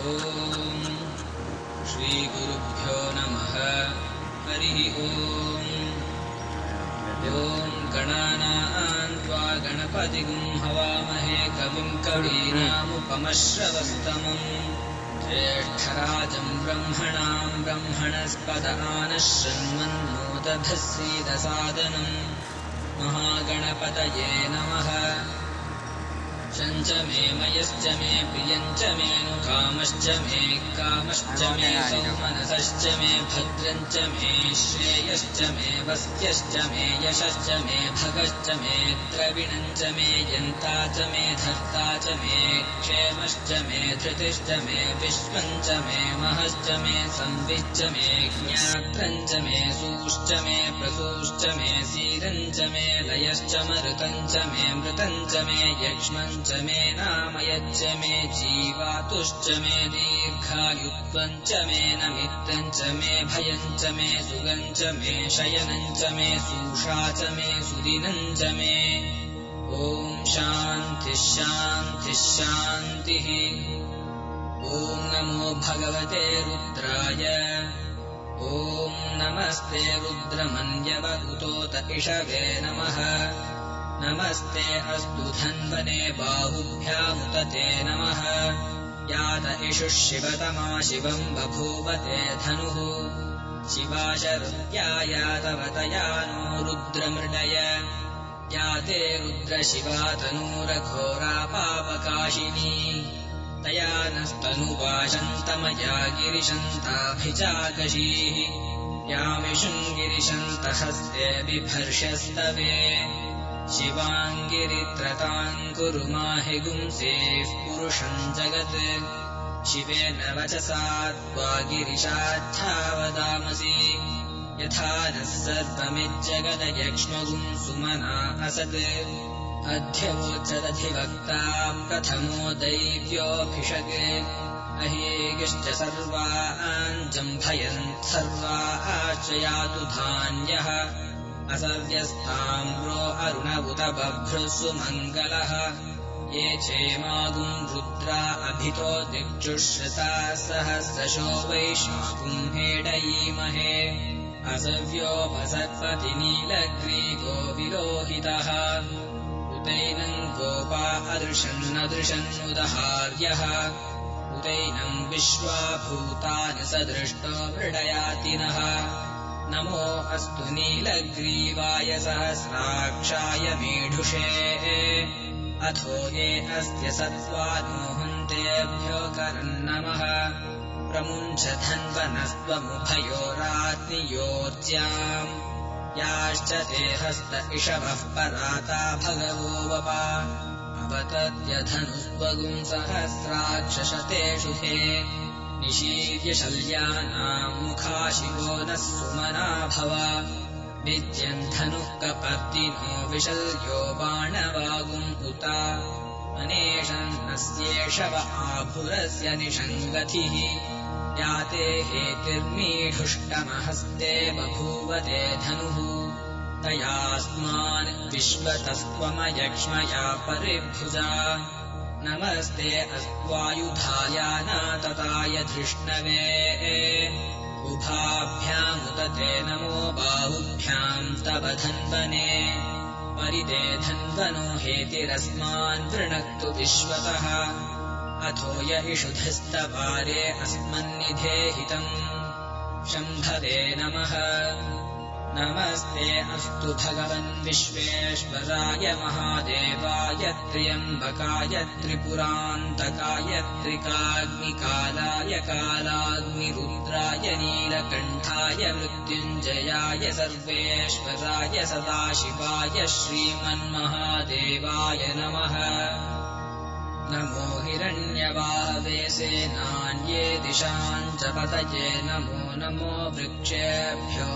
ॐ श्रीगुरुभ्यो नमः। हरिः ॐ ॐ गणानान् त्वा गणपतिगुं हवामहे कविम् कवीनामुपमश्रवस्तमम् ज्येष्ठराजम् ब्रह्मणाम् ब्रह्मणस्पद आनः शृण्वन्नोदधसीदसादनम् महागणपतये नमः शञ्च मे मयश्च मे प्रियञ्च मे नु कामश्च मे कामश्च मे सौमनसश्च मे भद्रञ्च मे श्रेयश्च मे वस्त्यश्च मे यशश्च मे भगश्च मे द्रविणञ्च मे यन्ता च मे धर्ता च मे क्षेमश्च मे धृतिश्च मे विश्वञ्च मे महश्च मे संविच्च मे ज्ञात्रञ्च मे सूश्च मे प्रसूश्च मे सीरञ्च मे लयश्च मरुतञ्च मे मृतञ्च मे यक्ष्मञ्च च मे नामयच्च मे जीवातुश्च मे दीर्घायुत्वञ्च मे नमित्तञ्च मे भयञ्च मे सुगञ्च मे शयनञ्च मे सूषा च मे सुदिनञ्च मे ॐ शान्तिः शान्तिः शान्तिः। ॐ नमो भगवते रुद्राय। ॐ नमस्ते रुद्रमन्यवकुतोत इषवे नमः नमस्ते अस्तु धन्वने बाहुभ्यामुतते नमः। यात इषुः शिवतमा शिवम् बभूवते धनुः। शिवाशरुद्यायातवतया नो रुद्रमृडय। याते रुद्रशिवा तनूरघोरा पापकाशिनी। तया नस्तनुवाशन्तमया गिरिशन्ताभिचाकशीः यामिषुम् गिरिशन्तहस्ते बिभर्षस्तवे शिवाङ्गिरित्रताम् कुरु माहि गुंसेः पुरुषम् जगत् शिवेन वचसा त्वा गिरिशाच्छावदामसि यथा नः सर्वमिज्जगदयक्ष्मगुम् सुमना असत्। अध्यवोचदधिवक्ताम् कथमो दैव्योऽभिषग् अहेगिश्च सर्वाञ्जम्भयन् सर्वा आश्रयातु धान्यः असव्यस्ताम्रो अरुणबुत बभ्रः सुमङ्गलः ये चेमागुम् रुद्रा अभितो दिक्षुश्रिता सहस्रशो वैश्वाकुम् हेडयीमहे। असव्योपसत्पति नीलग्रीको विलोहितः। उतैनम् गोपा अदृशन्नदृशन्नुदहार्यः। उतैनम् विश्वाभूतानि सदृष्टो मृडयातिनः नमो अस्तु नीलग्रीवाय सहस्राक्षाय मीढुषे अथो ये अस्य सत्त्वानोहन्तेभ्यो करम् नमः प्रमुञ्च धन्वनस्त्वमुभयोरात्नियोर्ज्याम् याश्च ते हस्त इषवः पराता भगवो वपा अवतत्यधनुस्त्वगुम् सहस्राक्षशतेषु हे निशीर्यशल्यानाम् मुखाशिवो नः सुमना भव विद्यम् धनुः कपर्दिनो विशल्यो बाणवागुम् उता अनेषन्नस्येषव आभुरस्य निषङ्गतिः। याते हेतिर्मीढुष्टमहस्ते बभूवते धनुः। तयास्मान् विश्वतस्त्वमयक्ष्मया परिभुजा नमस्ते अस्त्वायुधायानातताय धृष्णवे उभाभ्यामुतते नमो बाहुभ्याम् तव धन्वने परिते धन्वनो हेतिरस्मान् वृणक्तु विश्वतः। अथो य इषुधस्तवारे अस्मन्निधेहितम्। शम्भवे नमः नमस्ते अस्तु भगवन् विश्वेश्वराय महादेवाय त्र्यम्बकाय त्रिपुरान्तकाय त्रिकाग्निकालाय कालाग्निरुद्राय नीलकण्ठाय मृत्युञ्जयाय सर्वेश्वराय सदाशिवाय श्रीमन्महादेवाय नमः। नमो हिरण्यवाहवेसेनान्ये दिशाम् च पतये नमो नमो वृक्षेभ्यो